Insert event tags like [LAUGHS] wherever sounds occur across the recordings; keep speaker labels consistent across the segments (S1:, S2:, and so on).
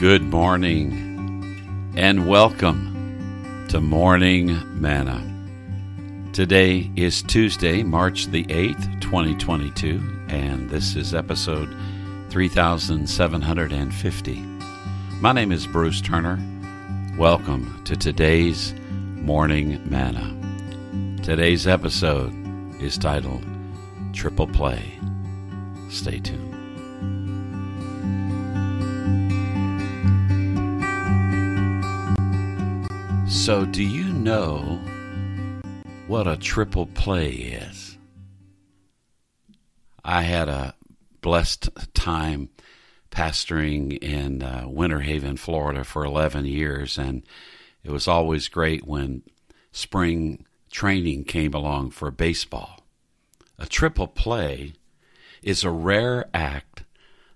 S1: Good morning and welcome to Morning Manna. Today is Tuesday, March the 8th, 2022, and this is episode 3750. My name is Bruce Turner. Welcome to today's Morning Manna. Today's episode is titled Triple Play. Stay tuned. So, do you know what a triple play is? I had a blessed time pastoring in uh, Winter Haven, Florida for 11 years, and it was always great when spring training came along for baseball. A triple play is a rare act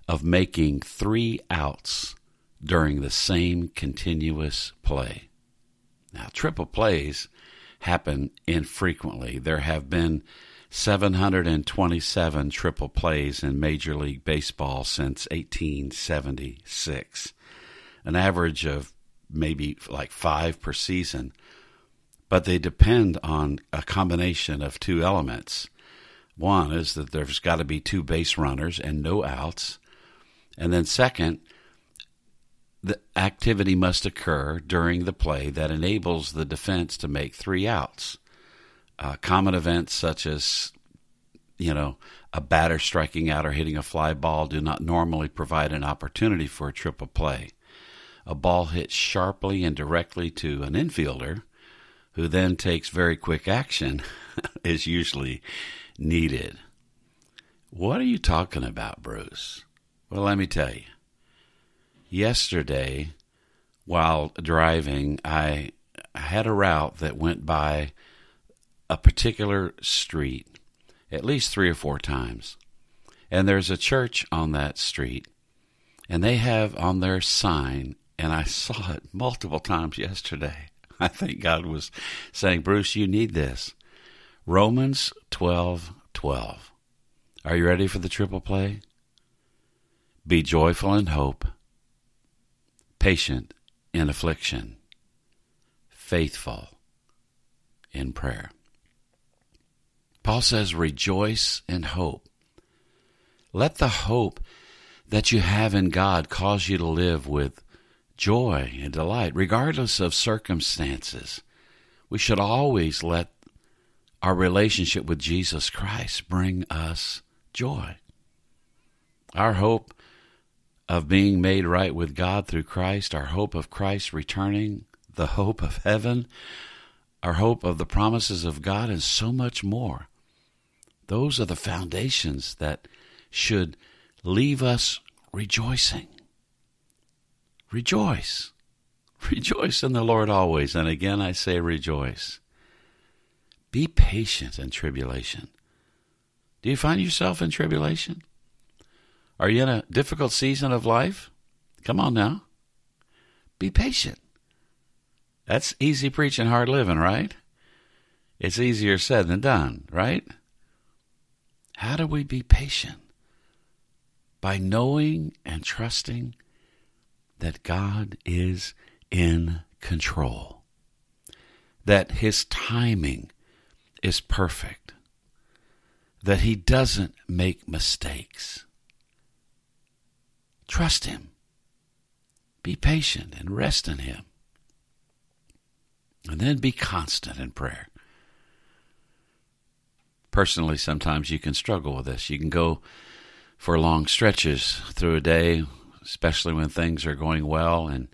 S1: of making three outs during the same continuous play. Now, triple plays happen infrequently. There have been 727 triple plays in Major League Baseball since 1876, an average of maybe like five per season. But they depend on a combination of two elements. One is that there's got to be two base runners and no outs. And then, second, the activity must occur during the play that enables the defense to make three outs. Uh, common events such as, you know, a batter striking out or hitting a fly ball do not normally provide an opportunity for a triple play. A ball hit sharply and directly to an infielder, who then takes very quick action, [LAUGHS] is usually needed. What are you talking about, Bruce? Well, let me tell you yesterday while driving, I had a route that went by a particular street at least three or four times. And there's a church on that street, and they have on their sign, and I saw it multiple times yesterday. [LAUGHS] I think God was saying, Bruce, you need this. Romans 12 12. Are you ready for the triple play? Be joyful in hope patient in affliction, faithful in prayer. Paul says, rejoice in hope. Let the hope that you have in God cause you to live with joy and delight, regardless of circumstances. We should always let our relationship with Jesus Christ bring us joy. Our hope of being made right with God through Christ, our hope of Christ returning, the hope of heaven, our hope of the promises of God, and so much more. Those are the foundations that should leave us rejoicing. Rejoice. [LAUGHS] Rejoice in the Lord always. And again, I say rejoice. Be patient in tribulation. Do you find yourself in tribulation? Are you in a difficult season of life? Come on now. Be patient. That's easy preaching, hard living, right? It's easier said than done, right? How do we be patient? By knowing and trusting that God is in control, that His timing is perfect, that He doesn't make mistakes Trust Him. Be patient and rest in Him. And then be constant in prayer. Personally, sometimes you can struggle with this. You can go for long stretches through a day, especially when things are going well, and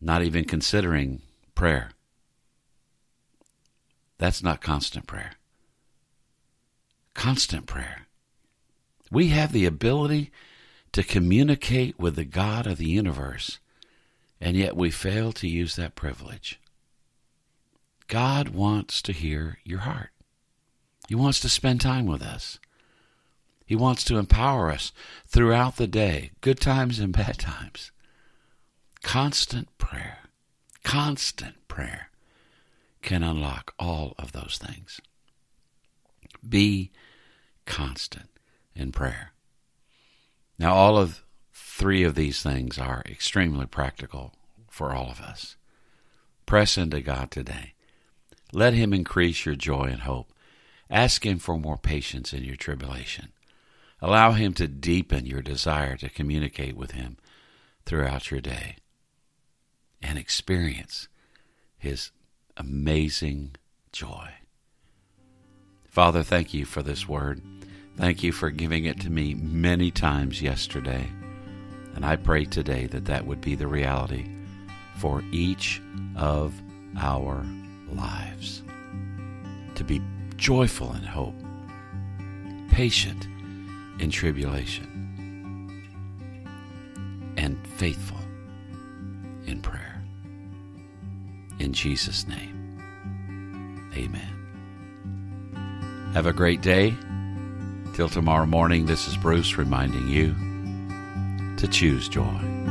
S1: not even considering prayer. That's not constant prayer. Constant prayer. We have the ability to communicate with the God of the universe, and yet we fail to use that privilege. God wants to hear your heart. He wants to spend time with us. He wants to empower us throughout the day, good times and bad times. Constant prayer, constant prayer can unlock all of those things. Be constant in prayer. Now, all of three of these things are extremely practical for all of us. Press into God today. Let Him increase your joy and hope. Ask Him for more patience in your tribulation. Allow Him to deepen your desire to communicate with Him throughout your day and experience His amazing joy. Father, thank you for this word. Thank you for giving it to me many times yesterday. And I pray today that that would be the reality for each of our lives. To be joyful in hope, patient in tribulation, and faithful in prayer. In Jesus' name, amen. Have a great day. Till tomorrow morning, this is Bruce reminding you to choose joy.